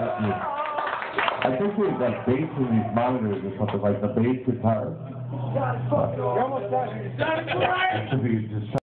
Not me. I think it was like bass in these monitors or something, like the bass guitar. Uh,